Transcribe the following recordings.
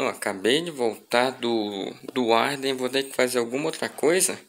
Eu acabei de voltar do, do Arden, vou ter que fazer alguma outra coisa?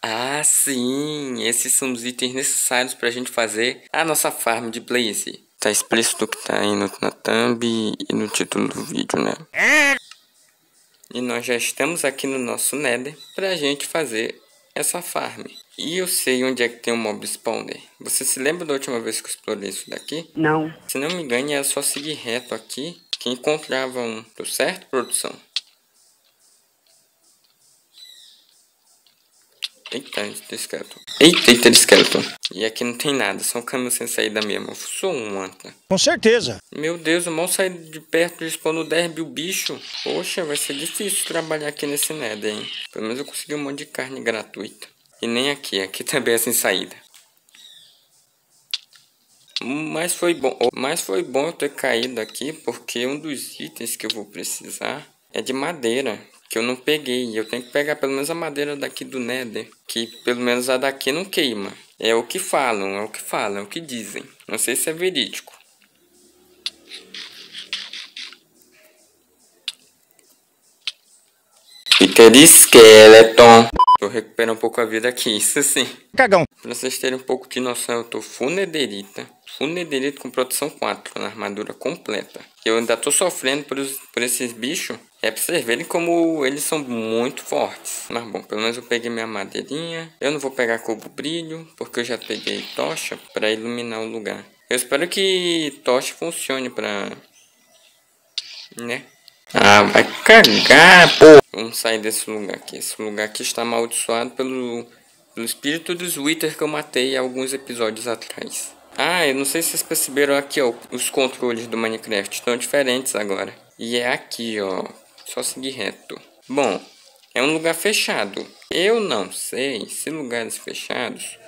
Ah, sim! Esses são os itens necessários pra gente fazer a nossa farm de Blaze. Tá explícito que tá aí no, na thumb e no título do vídeo, né? E nós já estamos aqui no nosso Nether pra gente fazer essa farm. E eu sei onde é que tem o um mob spawner. Você se lembra da última vez que eu explorei isso daqui? Não. Se não me engano, é só seguir reto aqui que encontrava um. Tô certo, produção? Eita, esqueleto. Eita, esqueleto. E aqui não tem nada, só um caminho sem saída mesmo. Eu sou um anta. Com certeza. Meu Deus, eu mal saí de perto de spawn no derby o bicho. Poxa, vai ser difícil trabalhar aqui nesse nether, hein. Pelo menos eu consegui um monte de carne gratuita. E nem aqui, aqui também é sem saída. Mas foi bom, mas foi bom eu ter caído aqui, porque um dos itens que eu vou precisar é de madeira que eu não peguei. Eu tenho que pegar pelo menos a madeira daqui do Nether, que pelo menos a daqui não queima. É o que falam, é o que falam, é o que dizem. Não sei se é verídico. Peter Skeleton. Tô recuperando um pouco a vida aqui, isso sim. Cagão. Pra vocês terem um pouco de noção, eu tô full nederita. Full nederita com proteção 4 na armadura completa. Eu ainda tô sofrendo por, os, por esses bichos. É pra vocês verem como eles são muito fortes. Mas bom, pelo menos eu peguei minha madeirinha. Eu não vou pegar cubo brilho, porque eu já peguei tocha pra iluminar o lugar. Eu espero que tocha funcione pra... Né? Ah, vai cagar, pô! Vamos sair desse lugar aqui. Esse lugar aqui está amaldiçoado pelo, pelo espírito dos Wither que eu matei alguns episódios atrás. Ah, eu não sei se vocês perceberam aqui, ó. Os controles do Minecraft estão diferentes agora. E é aqui, ó. Só seguir reto. Bom, é um lugar fechado. Eu não sei se lugares fechados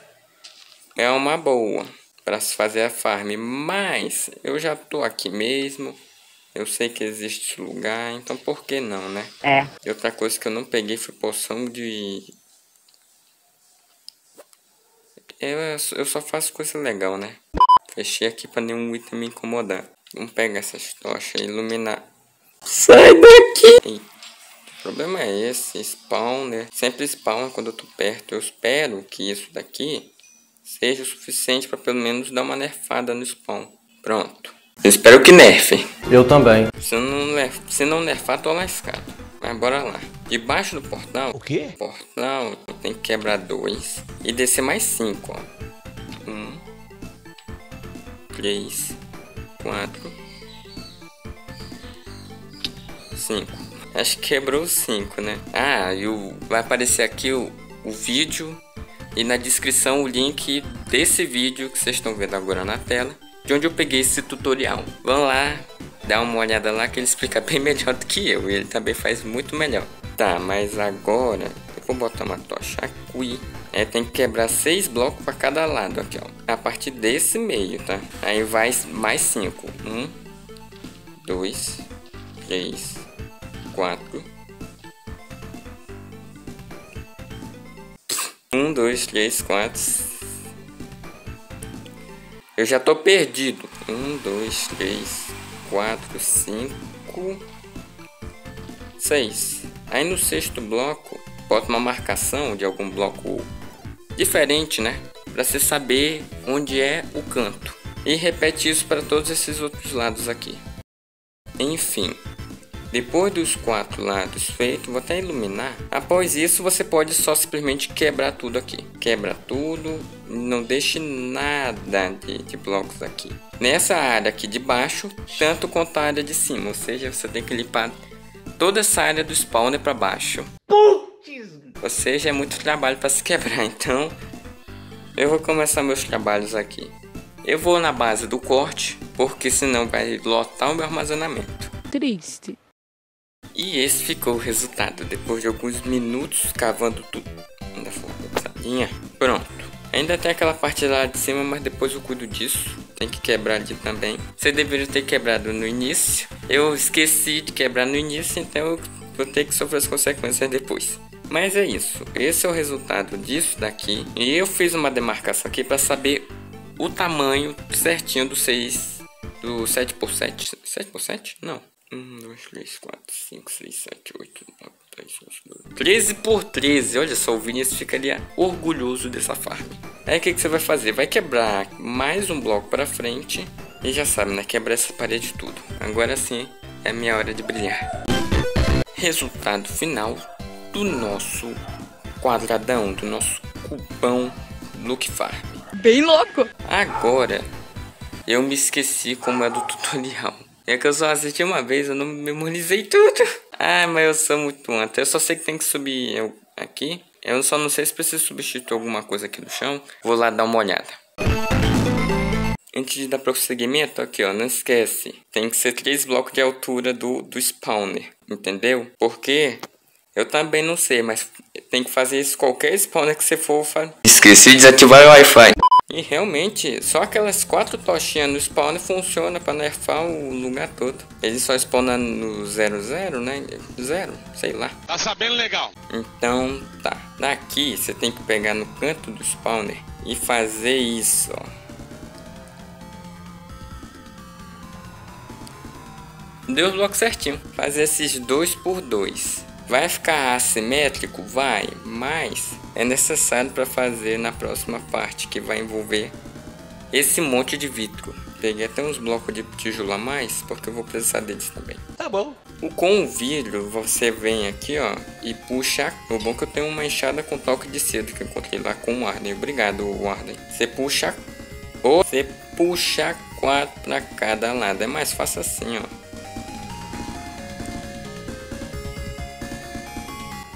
é uma boa para se fazer a farm. Mas eu já tô aqui mesmo. Eu sei que existe esse lugar, então por que não, né? É. E outra coisa que eu não peguei foi poção de... Eu, eu só faço coisa legal, né? Fechei aqui pra nenhum item me incomodar. Vamos pegar essas tochas e iluminar. Sai daqui! Eita. O problema é esse, spawner. Sempre spawna quando eu tô perto. Eu espero que isso daqui seja o suficiente para pelo menos dar uma nerfada no spawn. Pronto. Eu espero que nerfe. Eu também. Se não, nerf, se não nerfar, tô lascado. Mas bora lá. Debaixo do portal. O quê? Portal tem que quebrar dois. E descer mais cinco, ó. Um. Três. Quatro. Cinco. Acho que quebrou cinco, né? Ah, e o, vai aparecer aqui o, o vídeo. E na descrição o link desse vídeo que vocês estão vendo agora na tela de onde eu peguei esse tutorial. Vão lá, dá uma olhada lá que ele explica bem melhor do que eu. E ele também faz muito melhor. Tá, mas agora eu vou botar uma tocha aqui. É, tem que quebrar seis blocos para cada lado aqui, ó. A partir desse meio, tá? Aí vai mais cinco. Um, dois, três, quatro. Um, dois, três, quatro, eu já tô perdido. Um, dois, três, quatro, cinco, seis. Aí no sexto bloco, bota uma marcação de algum bloco diferente, né? Para você saber onde é o canto. E repete isso para todos esses outros lados aqui. Enfim, depois dos quatro lados feitos, vou até iluminar. Após isso, você pode só simplesmente quebrar tudo aqui. Quebra tudo, não deixe nada de, de blocos aqui. Nessa área aqui de baixo, tanto quanto a área de cima. Ou seja, você tem que limpar toda essa área do spawner para baixo. Putz! Ou seja, é muito trabalho para se quebrar. Então, eu vou começar meus trabalhos aqui. Eu vou na base do corte, porque senão vai lotar o meu armazenamento. Triste. E esse ficou o resultado, depois de alguns minutos cavando tudo. Ainda foi uma Pronto. Ainda tem aquela parte lá de cima, mas depois eu cuido disso. Tem que quebrar ali também. Você deveria ter quebrado no início. Eu esqueci de quebrar no início, então eu vou ter que sofrer as consequências depois. Mas é isso. Esse é o resultado disso daqui. E eu fiz uma demarcação aqui para saber o tamanho certinho do 6 do 7x7. 7x7? Não. 1, 2, 3, 4, 5, 6, 7, 8, 9, 10, 11, 12. 13 por 13. Olha só, o Vinícius ficaria orgulhoso dessa farm. Aí o que, que você vai fazer? Vai quebrar mais um bloco para frente. E já sabe, né? Quebrar essa parede tudo. Agora sim é minha hora de brilhar. Resultado final do nosso quadradão, do nosso cubão Look Farm. Bem louco! Agora eu me esqueci como é do tutorial. É que eu só assisti uma vez, eu não memorizei tudo. Ah, mas eu sou muito antes. Eu só sei que tem que subir aqui. Eu só não sei se preciso substituir alguma coisa aqui no chão. Vou lá dar uma olhada. Antes de dar prosseguimento, aqui ó, não esquece. Tem que ser 3 blocos de altura do, do spawner. Entendeu? Porque eu também não sei, mas tem que fazer isso qualquer spawner que você for fazer. Esqueci de desativar o Wi-Fi. E realmente, só aquelas quatro tochinhas no spawn funciona para nerfar o lugar todo. Ele só spawna no 00, né? Zero, sei lá. Tá sabendo legal. Então, tá. Daqui, você tem que pegar no canto do spawner e fazer isso, ó. Deu o bloco certinho. Fazer esses dois por dois. Vai ficar assimétrico? Vai, mas é necessário para fazer na próxima parte, que vai envolver esse monte de vidro. Peguei até uns blocos de tijolo a mais, porque eu vou precisar deles também. Tá bom. O, com o vidro, você vem aqui, ó, e puxa... O bom é que eu tenho uma enxada com toque de cedo que eu encontrei lá com o Arden. Obrigado, Arden. Você puxa... Ou você puxa quatro para cada lado. É mais fácil assim, ó.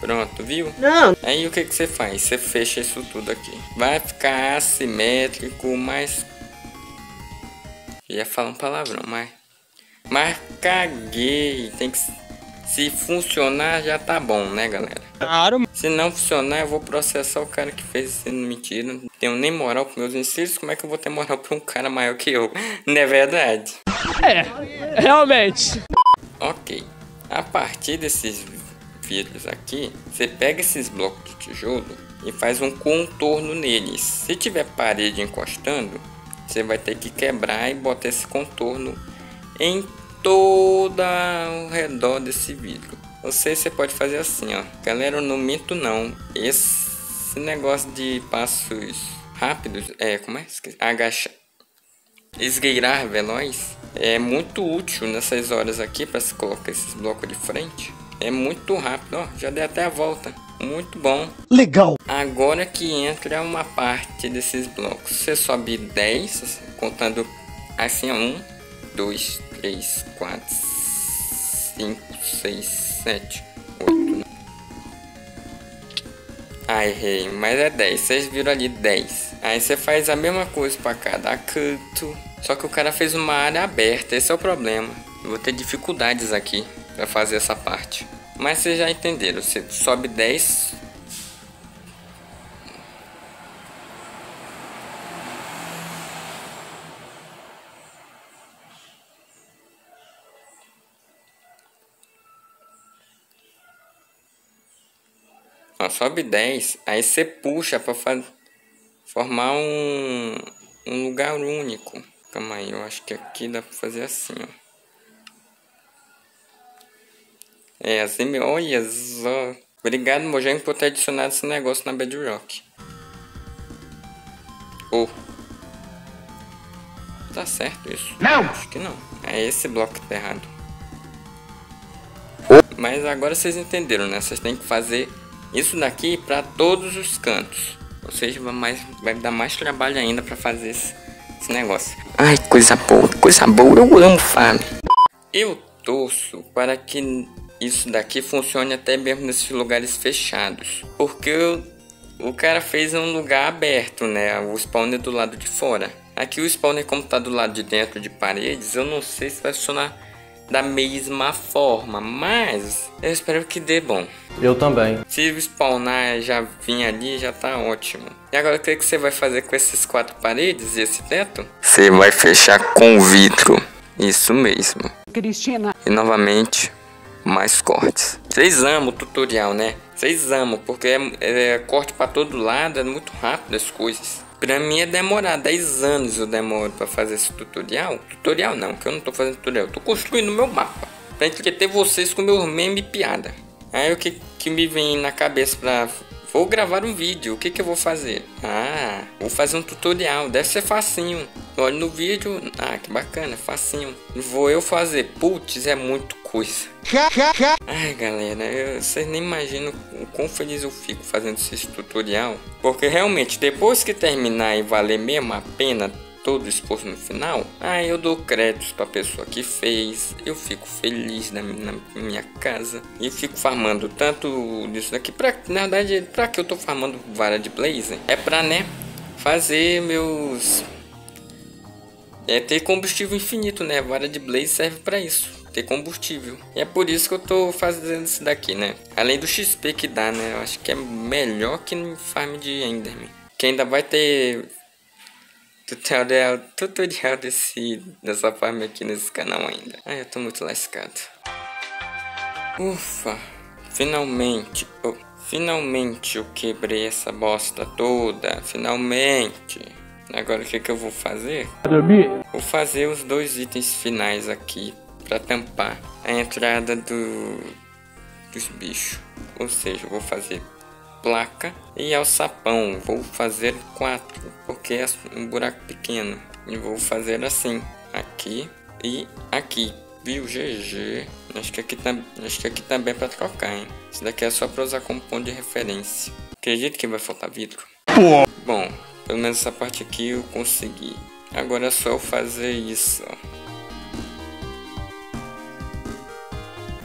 Pronto, viu? Não. Aí o que, que você faz? Você fecha isso tudo aqui. Vai ficar assimétrico, mas... ia falar um palavrão, mas... Mas caguei. Tem que... Se funcionar, já tá bom, né, galera? Claro. Se não funcionar, eu vou processar o cara que fez isso mentira. Não tenho nem moral pros meus inscritos. Como é que eu vou ter moral pra um cara maior que eu? Não é verdade? É, realmente. Ok. A partir desses vidros aqui, você pega esses blocos de tijolo e faz um contorno neles. Se tiver parede encostando, você vai ter que quebrar e botar esse contorno em toda ao redor desse vidro. Ou seja, você pode fazer assim, ó. Galera, eu não minto não. Esse negócio de passos rápidos, é, como é? Agachar. Esgueirar veloz é muito útil nessas horas aqui para se colocar esses blocos de frente. É muito rápido, ó, já dei até a volta. Muito bom. Legal. Agora que entra uma parte desses blocos. Você sobe 10, contando assim, 1, 2, 3, 4, 5, 6, 7, 8. Ai, errei, mas é 10. Vocês viram ali 10. Aí você faz a mesma coisa para cada canto. Só que o cara fez uma área aberta, esse é o problema. Eu vou ter dificuldades aqui para fazer essa parte. Mas vocês já entenderam, você sobe 10 Ó, sobe 10, aí você puxa para formar um, um lugar único. Calma aí, eu acho que aqui dá para fazer assim, ó. É, assim, olha só. Obrigado, Mojang, por ter adicionado esse negócio na Bedrock. Oh. Tá certo isso? Não! Acho que não. É esse bloco que tá errado. Mas agora vocês entenderam, né? Vocês têm que fazer isso daqui para todos os cantos. Ou seja, vai, mais, vai dar mais trabalho ainda para fazer esse, esse negócio. Ai, coisa boa, coisa boa. Eu amo farm. Eu torço para que isso daqui funcione até mesmo nesses lugares fechados. Porque o, o cara fez um lugar aberto, né? O spawner do lado de fora. Aqui o spawner como tá do lado de dentro de paredes, eu não sei se vai funcionar da mesma forma, mas eu espero que dê bom. Eu também. Se spawnar já vir ali, já tá ótimo. E agora o que, que você vai fazer com essas quatro paredes e esse teto? Você vai fechar com vidro. Isso mesmo. Cristina. E novamente, mais cortes. Vocês amam o tutorial, né? Vocês amam, porque é, é corte para todo lado, é muito rápido as coisas. Pra mim é demorar 10 anos eu demoro para fazer esse tutorial. Tutorial não, que eu não tô fazendo tutorial, eu tô construindo meu mapa. Pra entreter vocês com meu meme piada. Aí o que, que me vem na cabeça pra Vou gravar um vídeo, o que, que eu vou fazer? Ah, vou fazer um tutorial, deve ser facinho. Olha no vídeo, ah, que bacana, facinho. Vou eu fazer, putz, é muito coisa. Ai galera, eu, vocês nem imaginam o quão feliz eu fico fazendo esse tutorial. Porque realmente, depois que terminar e valer mesmo a pena todo esforço no final, aí eu dou créditos pra pessoa que fez, eu fico feliz na, na minha casa e fico farmando tanto disso daqui, pra, na verdade, pra que eu tô farmando vara de blaze? É pra, né, fazer meus... É ter combustível infinito, né, vara de blaze serve pra isso ter combustível. E é por isso que eu tô fazendo isso daqui, né? Além do XP que dá, né? Eu acho que é melhor que no farm de Enderman. Que ainda vai ter tutorial, tutorial desse, dessa farm aqui nesse canal ainda. Ai, eu tô muito lascado. Ufa, finalmente, oh, finalmente eu quebrei essa bosta toda, finalmente. Agora o que que eu vou fazer? Dormir? Vou fazer os dois itens finais aqui para tampar a entrada do, dos bichos. Ou seja, vou fazer placa e alçapão. Vou fazer quatro, porque é um buraco pequeno. E vou fazer assim, aqui e aqui. Viu? GG. Acho que aqui, tá, acho que aqui também é para trocar, hein? Isso daqui é só para usar como ponto de referência. Acredito que vai faltar vidro. Bom, pelo menos essa parte aqui eu consegui. Agora é só eu fazer isso,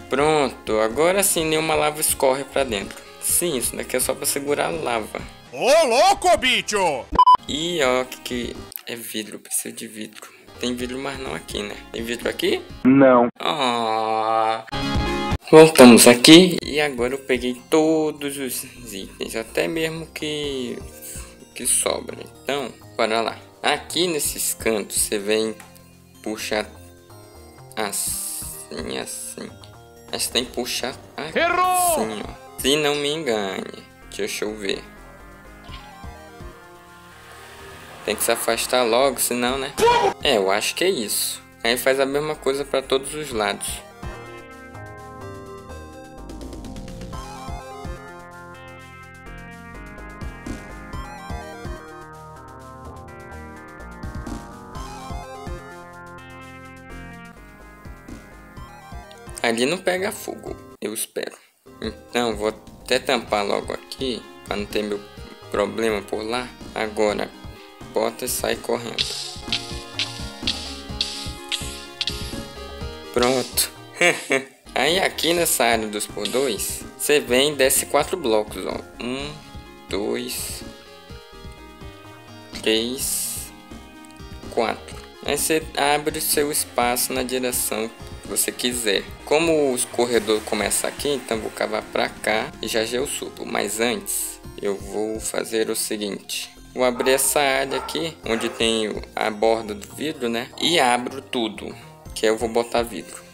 Pronto, agora sim nenhuma lava escorre para dentro. Sim, isso daqui é só pra segurar a lava. Ô, louco, bicho! E ó, que, que é vidro, preciso de vidro. Tem vidro, mas não aqui, né? Tem vidro aqui? Não. Ah. Voltamos aqui e agora eu peguei todos os itens, até mesmo que que sobra. Então, bora lá. Aqui nesses cantos você vem puxar assim, assim. Mas tem que puxar assim, Errou! ó. Se não me engane. Deixa eu ver. Tem que se afastar logo, senão, né? É, eu acho que é isso. Aí faz a mesma coisa para todos os lados. Ali não pega fogo, eu espero. Então, vou até tampar logo aqui, para não ter meu problema por lá. Agora, bota e sai correndo. Pronto. Aí aqui nessa área dos por dois, você vem e desce quatro blocos, ó. Um, dois, três, quatro. Aí você abre o seu espaço na direção você quiser. Como o corredor começa aqui, então vou cavar para cá e já já eu subo. Mas antes, eu vou fazer o seguinte. Vou abrir essa área aqui, onde tem a borda do vidro, né? E abro tudo, que eu vou botar vidro.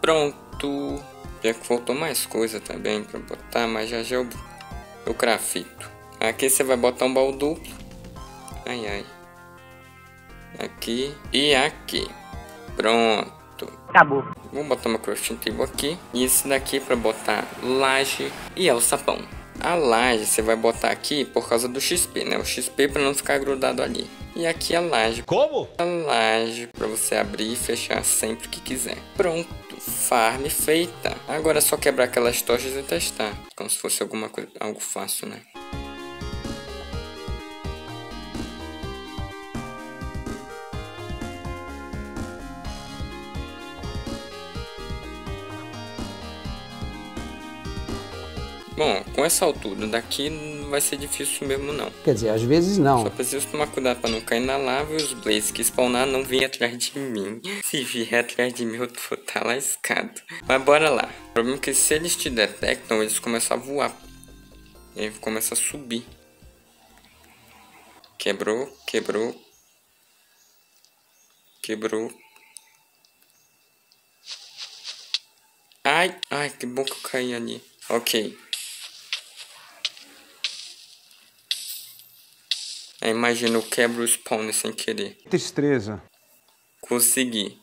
Pronto. Já que faltou mais coisa também para botar, mas já já eu, eu crafito. Aqui você vai botar um baú duplo. Ai, ai. Aqui e aqui. Pronto. Acabou. Vou botar meu crafting table aqui. E esse daqui para botar laje e é o sapão. A laje você vai botar aqui por causa do XP, né? O XP para não ficar grudado ali. E aqui a laje. Como? A laje para você abrir e fechar sempre que quiser. Pronto, farm feita. Agora é só quebrar aquelas tochas e testar. Como se fosse alguma coisa, algo fácil, né? Bom, com essa altura daqui vai ser difícil mesmo não. Quer dizer, às vezes não. Só preciso tomar cuidado para não cair na lava e os blazes que spawnar não virem atrás de mim. Se vier atrás de mim eu vou tá lascado. Mas bora lá. O problema é que se eles te detectam, eles começam a voar. E aí começa a subir. Quebrou, quebrou. Quebrou. Ai, ai, que bom que eu caí ali. Ok. Aí, imagina, eu quebro o spawn sem querer. Destreza. Consegui.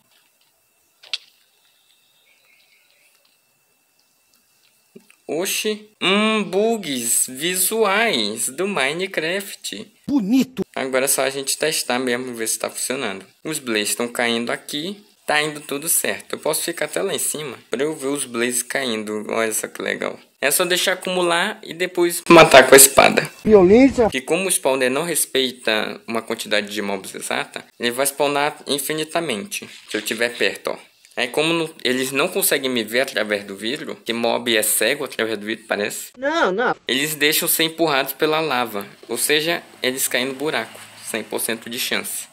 Oxi. Hum, bugs visuais do Minecraft. Bonito. Agora é só a gente testar mesmo, ver se tá funcionando. Os blazes estão caindo aqui. Tá indo tudo certo. Eu posso ficar até lá em cima para eu ver os blazes caindo. Olha só que legal. É só deixar acumular e depois matar com a espada. Violência. E como o spawner não respeita uma quantidade de mobs exata, ele vai spawnar infinitamente. Se eu estiver perto, ó. Aí como não- eles não conseguem me ver através do vidro, que mob é cego através do vidro, parece. Não, não. Eles deixam ser empurrados pela lava. Ou seja, eles caem no buraco. 100% de chance.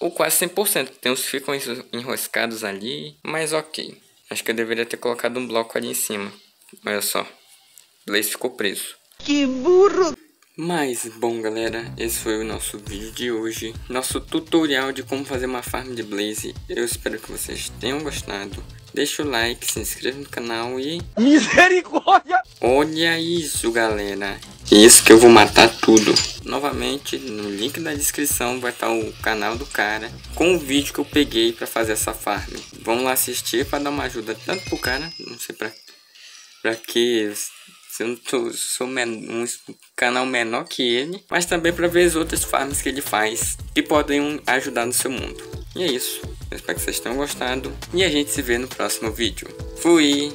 Ou quase 100%. Tem uns que ficam enro- enroscados ali. Mas ok. Acho que eu deveria ter colocado um bloco ali em cima. Olha só. Blaze ficou preso. Que burro. Mas, bom galera, esse foi o nosso vídeo de hoje. Nosso tutorial de como fazer uma farm de Blaze. Eu espero que vocês tenham gostado. Deixa o like, se inscreva no canal e... Misericórdia. Olha isso, galera. Isso que eu vou matar tudo. Novamente, no link da descrição vai estar o canal do cara com o vídeo que eu peguei para fazer essa farm. Vamos lá assistir para dar uma ajuda tanto pro cara, não sei pra, pra que, se eu não tô, sou um canal menor que ele, mas também para ver as outras farms que ele faz que podem ajudar no seu mundo. E é isso. Eu espero que vocês tenham gostado e a gente se vê no próximo vídeo. Fui!